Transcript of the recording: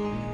Mm-hmm.